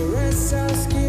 caress our skin.